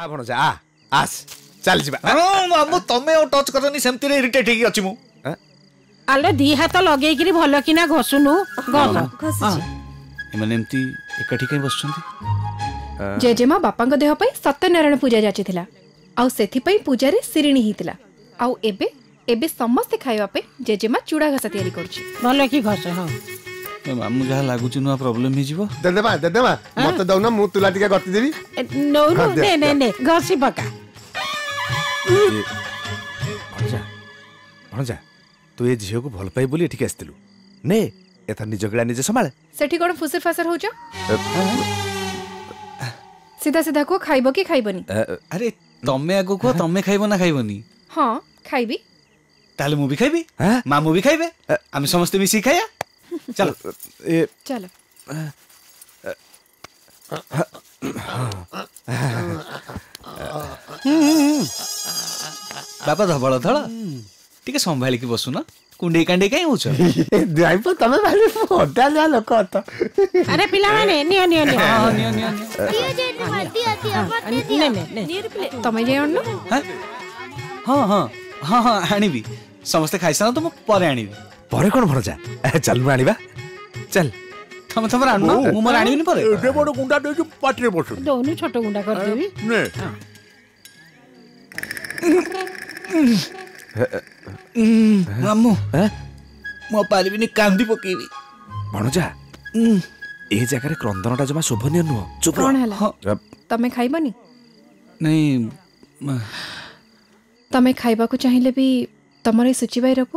ଆ ଭଣଜା ଆ ଆସ ଚାଲ ମାମୁଁ ତମେ ଆଉ ଟଚ୍ କରନି ସେମିତିରେ ଇରିଟେଟ୍ ହେଇକି ଅଛି ମୁଁ ଆଲୋ ଦି ହାତ ଲଗେଇକିରି ଭଲ କିନା ଘଷୁନୁ ଗଲ ଏମାନେ ଏମିତି ଏକାଠି କାଇଁ ବସୁଛନ୍ତି ଜେଜେମା ବାପାଙ୍କ ଦେହ ପାଇଁ ସତ୍ୟନାରାୟଣ ପୂଜା ଯାଚିଥିଲା ଆଉ ସେଥିପାଇଁ ପୂଜାରେ ସିରିଣୀ ହେଇଥିଲା ଆଉ ଏବେ ଏବେ ସମସ୍ତେ ଖାଇବା ପାଇଁ ଜେଜେମା ଚୁଡ଼ା ଘଷା ତିଆରି କରୁଛି ଭଲ କି ଘଷେ ହଁ ମାମୁଁ ଯାହା ଲାଗୁଛି ନୂଆ ପ୍ରୋବ୍ଲେମ ହେଇଯିବ ଦେଦେବା ଦେଦେବା ମତେ ଦଉନ ମୁଁ ତୁଲା ଟିକେ ଗତି ଦେବି ନଉନୁ ନେ ନେ ନେ ଘଷି ପକା ଭଣଜା ଭଣଜା ତୁ ଏ ଝିଅକୁ ଭଲ ପାଇ ବୋଲି ଏଠିକି ଆସିଥିଲୁ ନେ ଏଥର ନିଜ ଗିଳା ନିଜେ ସମ୍ଭାଳେ ସେଠି କ'ଣ ଫୁସିର ଫାସର ହଉଛ ସିଧା ସିଧା କୁହ ଖାଇବ କି ଖାଇବନି ଆରେ ତମେ ଆଗ କୁହ ତମେ ଖାଇବ ନା ଖାଇବନି ହଁ ଖାଇବି ତାହେଲେ ମୁଁ ବି ଖାଇବି ମାମୁଁ ବି ଖାଇବେ ଆମେ ସମସ୍ତେ ମିଶିକି ଖାଇବା चलो ये चलो बापा धबळ धळ ଟିକେ ସମ୍ଭାଳିକି ବସୁନ କୁଣ୍ଡେଇ କାଣ୍ଡେଇ କାଇଁ ହଉଛ ଡ୍ରାଇଭର ତମେ ଭାରି ଅଧା ଯାହା ଲୋକ ଅତ ଆରେ ପିଲାମାନେ ନିଅ ନିଅ ନିଅ ନିଅ ନିଅ ନିଅ ତମେ ଯାଇ ଆଣୁନ ହଁ ହଁ ହଁ ହଁ ଆଣିବି ସମସ୍ତେ ଖାଇସାରନ୍ତୁ ମୁଁ ପରେ ଆଣିବି ପରେ କ'ଣ ଭରଜା ଚାଲୁନୁ ଆଣିବା ଚାଲ ତମେ ତମର ଆଣୁନ ମୁଁ ମୋର ଆଣିବିନି ପରେ ଏତେ ବଡ଼ ଗୁଣ୍ଡା ଦେଇଛୁ ପାଟିରେ ବସୁ ଦଉନି ଛୋଟ ଗୁଣ୍ଡା କରିଦେବି ନେ ମାମୁଁ ମୁଁ ପାରିବିନି କାନ୍ଦି ପକେଇବି ଭଣଜା ଏ ଜାଗାରେ କ୍ରନ୍ଦନଟା ଜମା ଶୋଭନୀୟ ନୁହଁ ଚୁପ୍ କ'ଣ ହେଲା ତମେ ଖାଇବନି ନାଇଁ ତମେ ଖାଇବାକୁ ଚାହିଁଲେ ବି ତମର ଏ ସୁଚି ବାଇରକୁ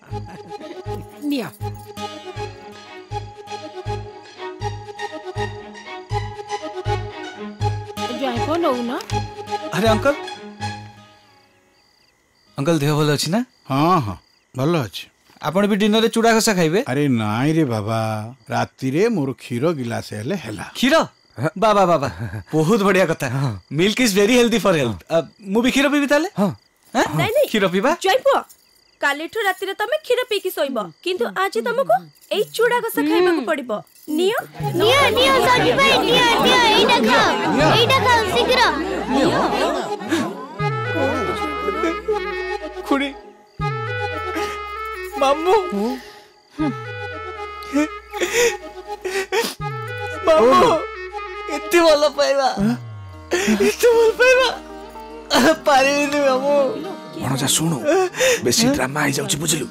India. अरे अंकल अंकल देह भल अच्छी ना हाँ हाँ भल अच्छी ଆପଣ ବି ଡିନରରେ ଚୁଡ଼ା ଘଷା ଖାଇବେ ଆରେ ନାଇଁ ରେ ବାବା ରାତିରେ ମୋର କ୍ଷୀର ଗିଲାସେ ହେଲେ ହେଲା କ୍ଷୀର ବାବା ବାବା ବହୁତ ବଢିଆ କଥା milk is very healthy for health ମୁଁ ବି କ୍ଷୀର ପିବି ତାହେଲେ କ୍ଷୀର ପିଇବା ଜୟପୁର কালিঠু রাতিরে তুমি ক্ষীর পিকি শোইব কিন্তু আজ তোমাকে এই চূড়া কষা খাইবাকু পড়িব নিও নিও নিও সাজি ভাই নিও নিও এইটা খাও এইটা খাও শীঘ্র নিও খুড়ি মামু মামু এত ভালো পাইবা এত ভালো পাইবা ପାରିବିନି ବାବୁ ଭଣଜା ଶୁଣୁ ବେଶୀ ଡ୍ରାମା ହେଇଯାଉଛି ବୁଝିଲୁ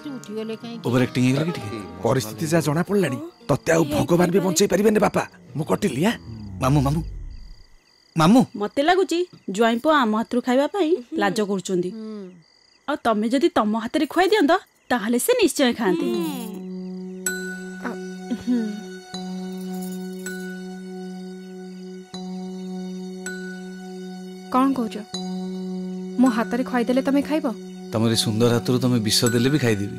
ଓଭର ଆକ୍ଟିଂ ହେଇଗଲା କି ଟିକେ ପରିସ୍ଥିତି ଯାହା ଜଣା ପଡ଼ିଲାଣି ତତେ ଆଉ ଭଗବାନ ବି ବଞ୍ଚେଇ ପାରିବେନି ବାପା ମୁଁ କଟିଲି ଆ ମାମୁଁ ମାମୁଁ ମାମୁଁ ମତେ ଲାଗୁଛି ଜ୍ୱାଇଁ ପୁଅ ଆମ ହାତରୁ ଖାଇବା ପାଇଁ ଲାଜ କରୁଛନ୍ତି ଆଉ ତମେ ଯଦି ତମ ହାତରେ ଖୁଆଇ ଦିଅନ୍ତ ତାହେଲେ ସେ ନିଶ୍ଚୟ ଖାଆନ୍ତି କ'ଣ କହୁଛ ମୋ ହାତରେ ଖୁଆଇଦେଲେ ତମେ ଖାଇବ ତମରି ସୁନ୍ଦର ହାତରୁ ତମେ ବିଷ ଦେଲେ ବି ଖାଇଦେବି